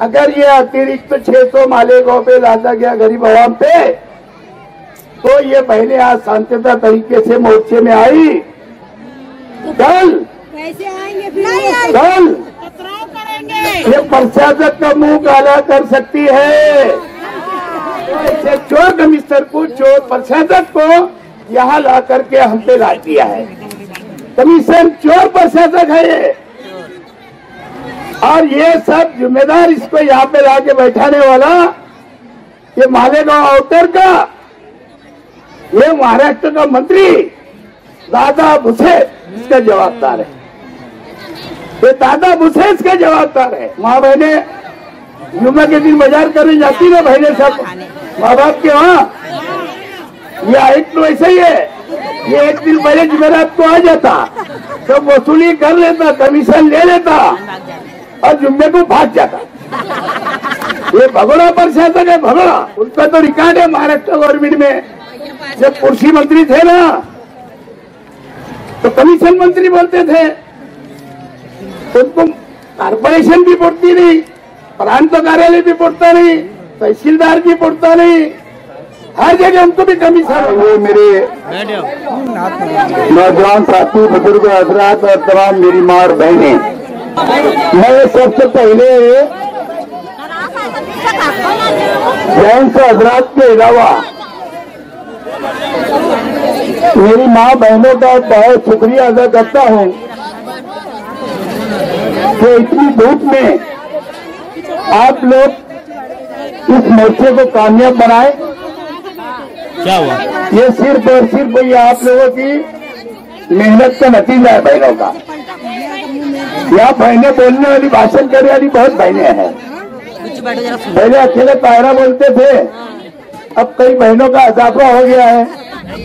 अगर ये अतिरिक्त 600 मालेगांव पे लादा गया गरीब आवाम पे तो ये पहले आज शांतता तरीके से मोर्चे में आई। कल कल ये प्रशासक का मुँह काला कर सकती है। ऐसे चोर कमिश्नर को चोर प्रशासक को यहाँ ला करके हम पे ला दिया है। कमीशन चोर प्रशासक है ये। और ये सब जिम्मेदार इसको यहाँ पे ला के बैठाने वाला, ये मालेगांव आउटर का, ये महाराष्ट्र का मंत्री दादा भुसे इसका जवाबदार है। ये दादा भुसे इसका जवाबदार है। माँ बहने जुम्मे के दिन बाज़ार करने जाती ना बहने सब। माँ बाप के वहाँ, ये एक तो ऐसा ही है। ये एक दिन पहले जुमेरात को आ जाता, सब वसूली कर लेता, कमीशन ले लेता। और जुम्मे को भाग जाता। ये भगोड़ा प्रशासन है भगोड़ा। उनका तो रिकॉर्ड है महाराष्ट्र गवर्नमेंट में। जब कृषि मंत्री थे ना। तो कमीशन मंत्री बोलते थे। उनको कारपोरेशन भी पड़ती नहीं प्रांत कार्यालय भी पड़ता नहीं तहसीलदार भी पड़ता नहीं। हर जगह उनको भी कमीशन वो मेरे नौजवान साथी बुज़ुर्ग हजरात और तमाम मेरी माँ और बहने मैं सबसे पहले हजरात के अलावा मेरी माँ बहनों का बहुत शुक्रिया अदा करता हूँ कि इतनी धूप में आप लोग इस मोर्चे को कामयाब बनाए। क्या हुआ? ये सिर्फ़ और सिर्फ़ ये आप लोगों की मेहनत का नतीजा है बहनों का। यहाँ बहने बोलने वाली, भाषण करने वाली बहुत बहनें हैं। पहले अकेले पायरा बोलते थे। अब कई बहनों का इजाफा हो गया है।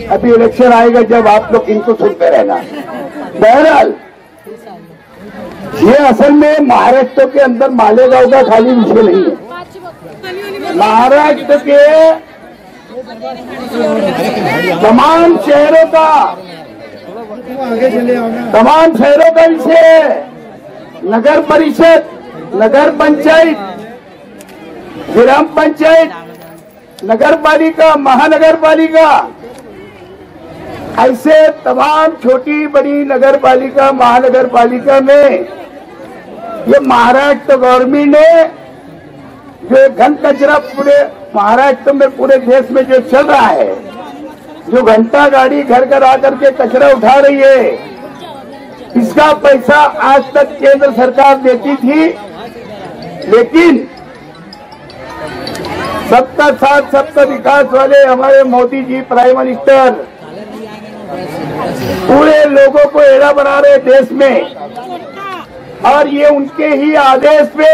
अभी इलेक्शन आएगा जब आप लोग इनको सुनते रहना। बहरहाल, ये असल में महाराष्ट्र के अंदर मालेगांव का खाली विषय नहीं है। महाराष्ट्र के तमाम शहरों का तमाम शहरों का विषय है। नगर परिषद, नगर पंचायत, ग्राम पंचायत नगर पालिका महानगर पालिका ऐसे तमाम छोटी बड़ी नगर पालिका महानगर पालिका में ये महाराष्ट्र गवर्नमेंट ने, जो घन कचरा पूरे महाराष्ट्र में, पूरे देश में जो चल रहा है जो घंटा गाड़ी घर घर आकर के कचरा उठा रही है, इसका पैसा आज तक केंद्र सरकार देती थी। लेकिन सबका साथ, सबका विकास वाले हमारे मोदी जी प्राइम मिनिस्टर पूरे लोगों को एड़ा बना रहे देश में। और ये उनके ही आदेश पे,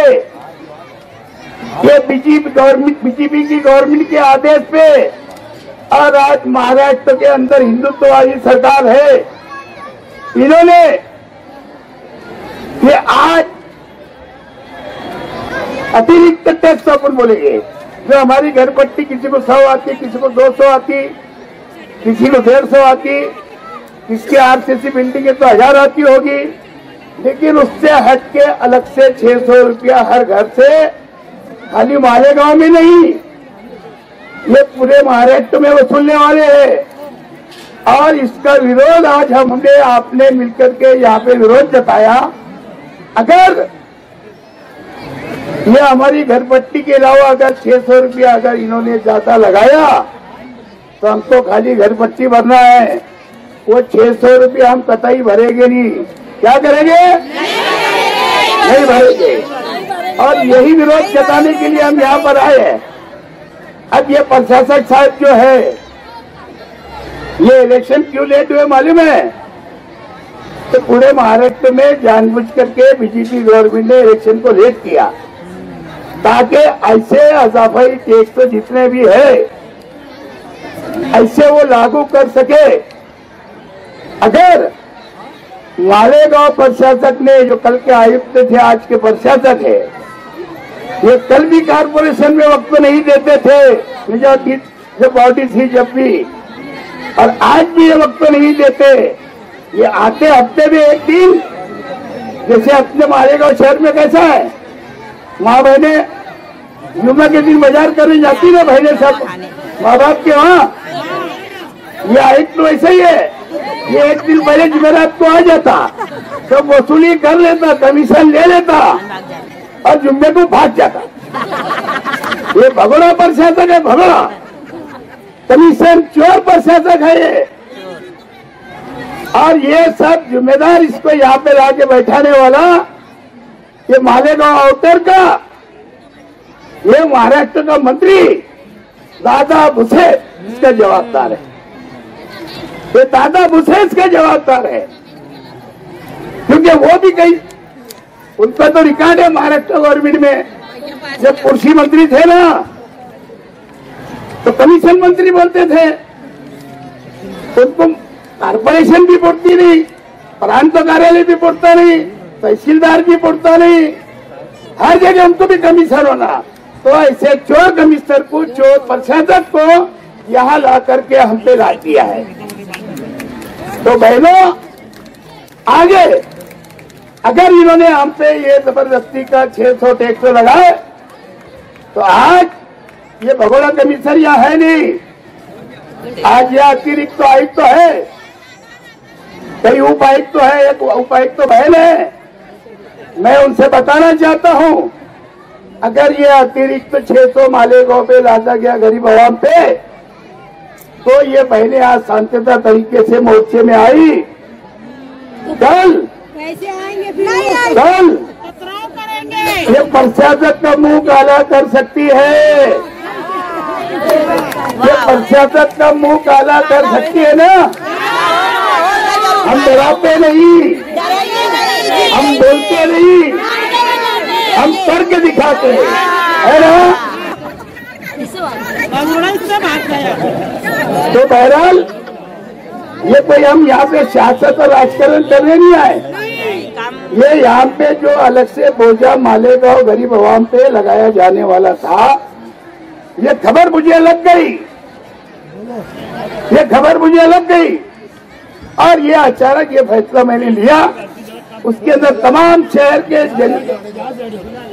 ये बीजेपी गवर्नमेंट, बीजेपी की गवर्नमेंट के आदेश पे और आज महाराष्ट्र के अंदर हिंदुत्ववादी सरकार है। इन्होंने ये आज अतिरिक्त टैक्स अपन बोलेंगे जो हमारी घर पट्टी किसी को सौ आती, किसी को दो सौ आती, किसी को डेढ़ सौ आती किसके आरसीसी बिल्डिंग है तो हज़ार आती होगी। लेकिन उससे हट के अलग से छह सौ रुपया हर घर से खाली मालेगांव में नहीं। ये पूरे महाराष्ट्र में वसूलने वाले हैं। और इसका विरोध आज हमने आपने मिलकर के यहाँ पे विरोध जताया। अगर ये हमारी घर पट्टी के अलावा अगर छह सौ रुपया अगर इन्होंने ज़्यादा लगाया तो हमको खाली घर पट्टी भरना है। वो छह सौ रुपया हम कतई भरेंगे नहीं। क्या करेंगे? नहीं भरेंगे। और यही विरोध जताने के लिए हम यहाँ पर आए हैं। अब ये प्रशासक साहब जो है, ये इलेक्शन क्यों लेट हुए मालूम है? तो पूरे महाराष्ट्र में जानबूझ करके बीजेपी गवर्नमेंट ने इलेक्शन को लेट किया। ताकि ऐसे अजाफाई टैक्स जितने भी है, ऐसे वो लागू कर सके। अगर मालेगांव प्रशासक ने, जो कल के आयुक्त थे, आज के प्रशासक है ये कल भी कारपोरेशन में वक्त नहीं देते थे। जब बॉडी थी जब भी। और आज भी ये वक्त नहीं देते। ये आते हफ़्ते में एक दिन। जैसे अपने मालेगांव शहर में कैसा है? माँ बहने जुम्मा के दिन बाज़ार करने जाती ना बहने सब। माँ बाप के वहाँ। ये आयुक्त तो ऐसा ही है। ये एक दिन पहले जुमेरात को आ जाता। सब वसूली कर लेता, कमीशन ले लेता। और जुम्मे को भाग जाता। ये भगोड़ा प्रशासक है भगोड़ा। कमीशन चोर प्रशासक है ये। और ये सब जिम्मेदार इसको यहाँ पे लाके बैठाने वाला, ये मालेगांव आउटर का, ये महाराष्ट्र का मंत्री, दादा भुसे इसका जवाबदार है। ये दादा भुसे इसका जवाबदार है। क्योंकि वो भी कहीं उनका तो रिकॉर्ड है महाराष्ट्र गवर्नमेंट में। जब कृषि मंत्री थे ना तो कमीशन मंत्री बोलते थे उनको कारपोरेशन भी पड़ती नहीं, प्रांत कार्यालय भी पड़ता नहीं, तहसीलदार भी पड़ता नहीं। हर जगह उनको भी कमीशन होना। तो ऐसे चोर कमिश्नर को, चोर प्रशासक को यहाँ ला करके हम पे ला दिया है। तो बहनों, आगे अगर इन्होंने हम पे ये ज़बरदस्ती का 600 टैक्स लगाए तो आज ये भगोड़ा कमिश्नर यहाँ है नहीं। आज यह अतिरिक्त तो आयुक्त तो है। कई उपायुक्त तो है, एक उपायुक्त तो बहन है। मैं उनसे बताना चाहता हूँ, अगर ये अतिरिक्त 600 मालेगांव पे लादा गया गरीब आवाम पे तो ये बहनें आज शांतता तरीके से मोर्चे में आई कल कैसे आएँगे फिर नहीं आएँगे कल ये प्रशासक का मुँह काला कर सकती है। ये प्रशासक का मुँह काला कर सकती है ना? हम डराते नहीं। हम बोलते नहीं। हम करके दिखाते हैं। है ना? तो बहरहाल ये कोई हम यहाँ पे सियासत और राजकारण करने नहीं आए। ये यहाँ पे जो अलग से बोझा मालेगांव गरीब आवाम पे लगाया जाने वाला था, ये खबर मुझे लग गई। ये खबर मुझे लग गई। और ये अचानक ये फैसला मैंने लिया, उसके अंदर तमाम शहर के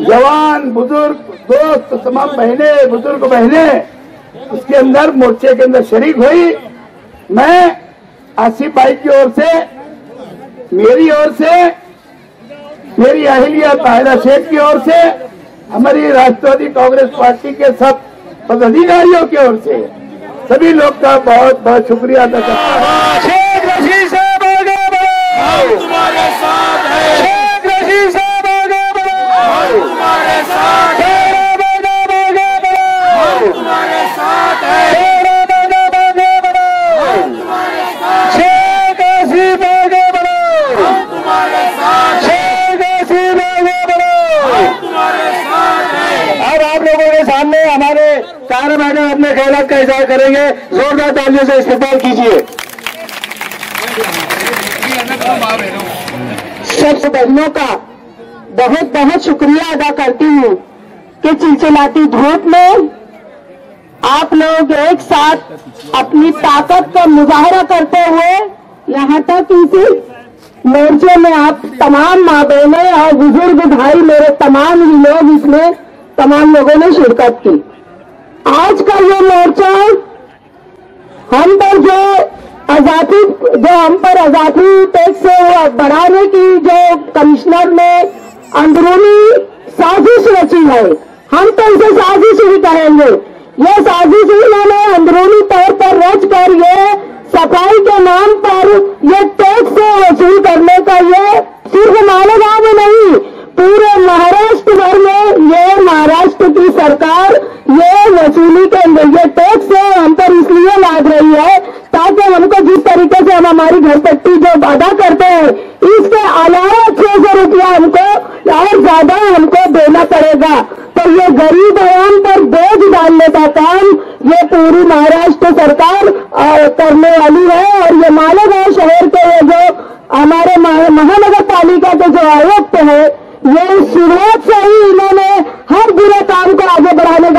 जवान, बुज़ुर्ग, दोस्त, तमाम बहने, बुज़ुर्ग बहने, उसके अंदर मोर्चे के अंदर शरीक हुई। मैं आसिफ भाई की ओर से, मेरी ओर से मेरी अहिलिया ताहिरा शेख की ओर से हमारी राष्ट्रवादी कांग्रेस पार्टी के सब पदाधिकारियों की ओर से सभी लोग का बहुत बहुत शुक्रिया अदा करता हूँ शेख रशीद साहब आगे बढ़ो तुम्हारे साथ है शेख रशीद साहब आगे बढ़ो तुम्हारे साथ आगे बढ़ो तुम्हारे साथ है आगे बढ़ो शेख आसिफ आगे बढ़ो तुम्हारे साथ शेख आसिफ आगे बढ़ो तुम्हारे साथ है अब आप लोगों के सामने हमारे चार अपने ख्याल का इजहार करेंगे। जोरदार तालियों से इस्तेमाल कीजिए। सब बहनों का बहुत बहुत शुक्रिया अदा करती हूँ कि चिलचिलाती धूप में आप लोग एक साथ अपनी ताकत का मुजाहरा करते हुए यहाँ तक इसी मोर्चे में आप तमाम माँ बहने और बुज़ुर्ग भाई, मेरे तमाम ही लोग इसमें तमाम लोगों ने शिरकत की। आज का ये मोर्चा हम पर जो आज़ादी, जो हम पर आज़ादी टैक्स बढ़ाने की जो कमिश्नर ने अंदरूनी साजिश रची है, हम तो इसे साजिश ही कहेंगे। ये साजिश ही इन्होंने अंदरूनी तौर पर रच कर ये सफ़ाई के नाम पर ये टैक्स वसूल करने का ये सिर्फ़ मालेगांव में नहीं पूरे महाराष्ट्र भर में ये महाराष्ट्र की सरकार, ये वसूली के अंदर ये टैक्स है, हम पर इसलिए लाद रही है ताकि हमको जिस तरीके से हम हमारी घर पट्टी जो अदा करते हैं, इसके अलावा छह सौ रुपया हमको और ज़्यादा हमको देना पड़ेगा। तो ये गरीब आवाम पर बोझ डालने का काम ये पूरी महाराष्ट्र सरकार करने वाली है और ये मालेगांव शहर के जो हमारे महानगर पालिका के जो आयुक्त है ये शुरुआत से ही इन्होंने हर बुरे काम को आगे बढ़ाने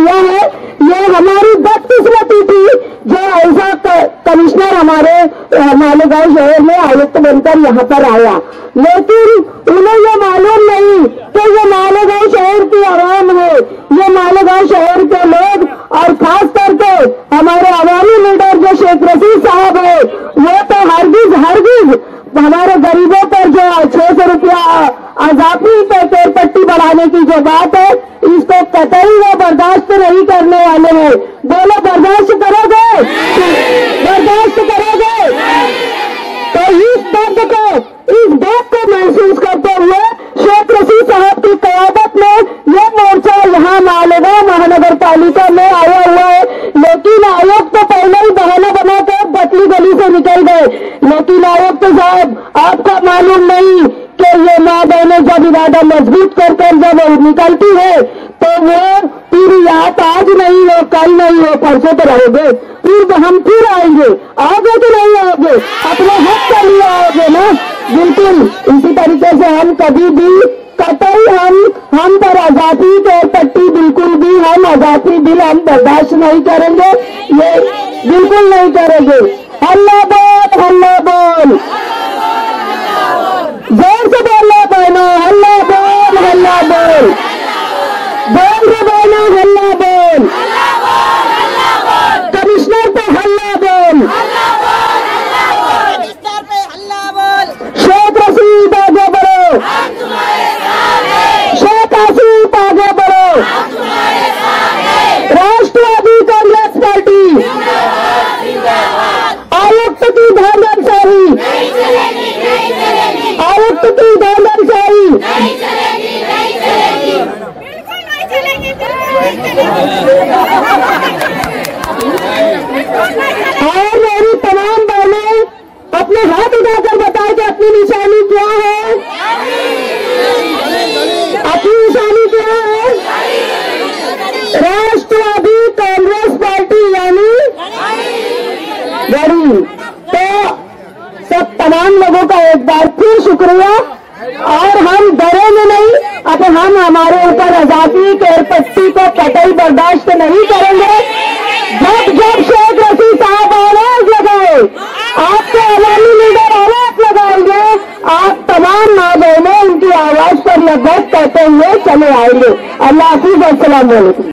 किया है। ये हमारी बदकिस्मती थी जो ऐसा कमिश्नर हमारे मालेगांव शहर में आयुक्त बनकर यहाँ पर आया। लेकिन उन्हें ये मालूम नहीं कि ये मालेगांव शहर की आवाम है। ये मालेगांव शहर के लोग और खास करके हमारे अवामी लीडर जो शेख रशीद साहब है, वो तो हरगिज हरगिज हमारे गरीबों पर जो छह सौ रुपया आज़ादी पे पेड़ पट्टी बढ़ाने की जो बात है इसको कतई वो बर्दाश्त नहीं करने हैं बोलो, बर्दाश्त करोगे? बर्दाश्त करोगे? तो इस दर्द को, इस बात को महसूस करते हुए शेख रशीद साहब की कयादत में ये मोर्चा यहाँ मालेगांव महानगर पालिका में आया हुआ है। लेकिन आयुक्त तो पहले ही बहाना बनाकर बतली गली से निकल गए। लेकिन आयुक्त साहब, आपका मालूम नहीं कि ये माँ बहनें जब इरादा मज़बूत कर कर जब निकलती है तो वो पूरी याद आज नहीं हो, कल नहीं हो, परसों तो रहोगे। फिर हम फिर आएँगे। आगे तो नहीं आओगे। अपने हक के लिए आओगे ना? बिल्कुल इसी तरीके से हम कभी भी कतई हम हम पर आज़ादी के पट्टी बिल्कुल भी हम आज़ादी बिल हम बर्दाश्त नहीं करेंगे। ये बिल्कुल नहीं करेंगे। हल्ला बोल हल्ला बोल। ज़ोर से बोलो बहनों हल्ला बोल हल्ला बोल। बोल रे बोलो हल्ला बोल। कमिश्नर पे हल्ला बोल स्तर पे हल्ला बोल शेख रशीद आगे बढ़ो शेख हसीद आगे बढ़ो राष्ट्रवादी कांग्रेस पार्टी आयुक्त की धांधलशाही आयुक्त की धांधलशाही बिल्कुल नहीं चलेंगे बिल्कुल और मेरी तमाम बहनें अपने हाथ उठाकर बताए कि अपनी निशानी क्या है। अपनी निशानी क्या है? राष्ट्रवादी कांग्रेस पार्टी यानी गरीब। तो सब तमाम लोगों का एक बार फिर शुक्रिया। और हम डरेंगे नहीं अब हम हमारे ऊपर आज़ादी के पट्टी को कतई बर्दाश्त नहीं करेंगे। जब जब शेख रशीद साहब आवाज़ लगाए, आपके अवामी लीडर आवाज़ लगाएँगे, आप तमाम माँ बहनों उनकी आवाज़ पर लगभग कहते हुए चले आएँगे। अल्लाह हाफिज वालेकुम।